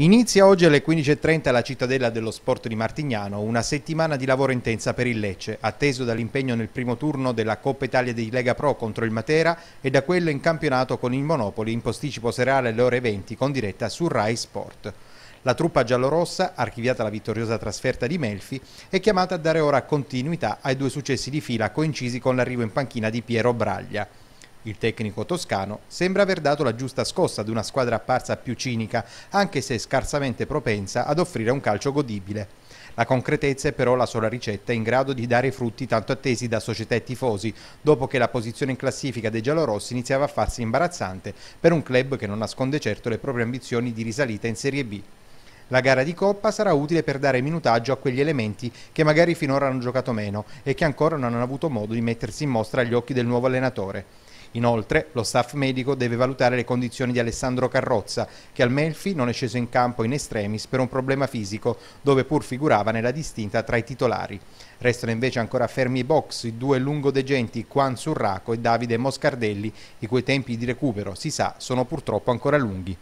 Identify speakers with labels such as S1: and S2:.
S1: Inizia oggi alle 15.30 alla cittadella dello sport di Martignano una settimana di lavoro intensa per il Lecce, atteso dall'impegno nel primo turno della Coppa Italia di Lega Pro contro il Matera e da quello in campionato con il Monopoli in posticipo serale alle ore 20 con diretta su Rai Sport. La truppa giallorossa, archiviata la vittoriosa trasferta di Melfi, è chiamata a dare ora continuità ai due successi di fila coincisi con l'arrivo in panchina di Piero Braglia. Il tecnico toscano sembra aver dato la giusta scossa ad una squadra apparsa più cinica, anche se scarsamente propensa ad offrire un calcio godibile. La concretezza è però la sola ricetta in grado di dare i frutti tanto attesi da società e tifosi, dopo che la posizione in classifica dei giallorossi iniziava a farsi imbarazzante per un club che non nasconde certo le proprie ambizioni di risalita in Serie B. La gara di Coppa sarà utile per dare minutaggio a quegli elementi che magari finora hanno giocato meno e che ancora non hanno avuto modo di mettersi in mostra agli occhi del nuovo allenatore. Inoltre, lo staff medico deve valutare le condizioni di Alessandro Carrozza, che al Melfi non è sceso in campo in estremis per un problema fisico, dove pur figurava nella distinta tra i titolari. Restano invece ancora fermi i box i due lungodegenti Juan Surraco e Davide Moscardelli, i cui tempi di recupero, si sa, sono purtroppo ancora lunghi.